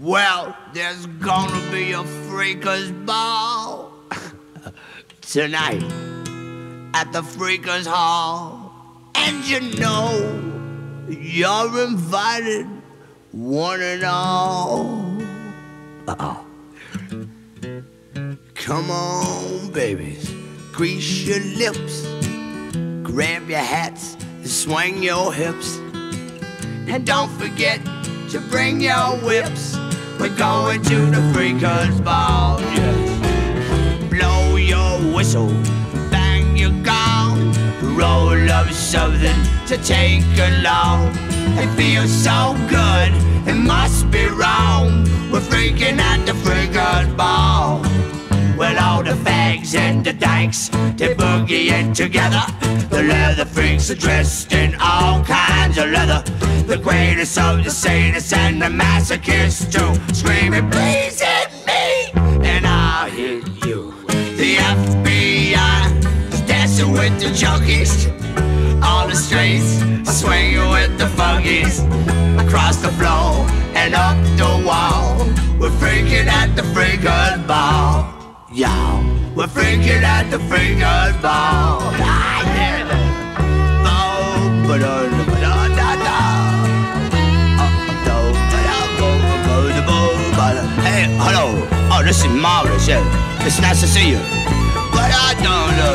Well, there's gonna be a freakers ball tonight at the freakers hall. And you know you're invited, one and all. Uh-oh. Come on, babies, grease your lips, grab your hats, swing your hips. And don't forget to bring your whips. We're going to the Freakers Ball, yes. Blow your whistle, bang your gong, roll up something to take along. It feels so good, it must be wrong. We're freaking at the Freakers Ball. Well, all the fags and the dykes, they boogieing together. The leather freaks are dressed in all kinds of leather. The greatest of the sadists and the masochists too, screaming, please hit me, and I'll hit you. The FBI is dancing with the junkies. On the streets, swinging with the funkies. Across the floor and up the wall. We're freaking at the freakers ball. Y'all, we're freaking at the freakers ball. Ah, yeah. Oh, ba-da, ba-da, this is marvelous. Yeah. It's nice to see you. Da, da, da, da,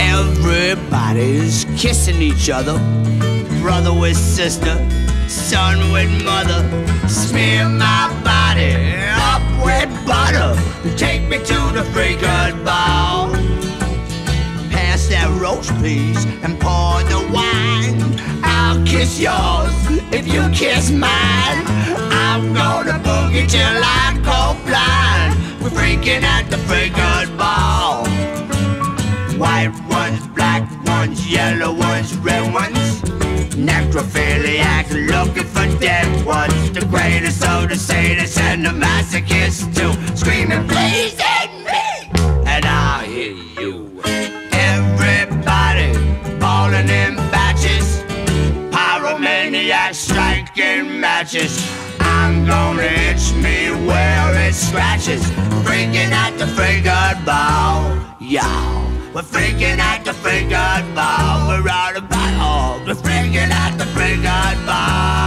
Everybody's kissing each other, brother with sister, son with mother. Smear my body up with butter. Take me to the freakers ball. Pass that roast, please, and pour the wine. I'll kiss yours if you kiss mine. Till I go blind. We're freaking at the freakers ball. White ones, black ones, yellow ones, red ones. Necrophiliacs looking for dead ones. The greatest of the sadists and the masochists too. Screaming, please hit me! And I hear you. Everybody falling in batches. Pyromaniacs striking matches gonna itch me. Where it scratches. Freaking at the fingered ball Y'all. We're freaking at the fingered ball We're out of ball We're freaking at the fingered ball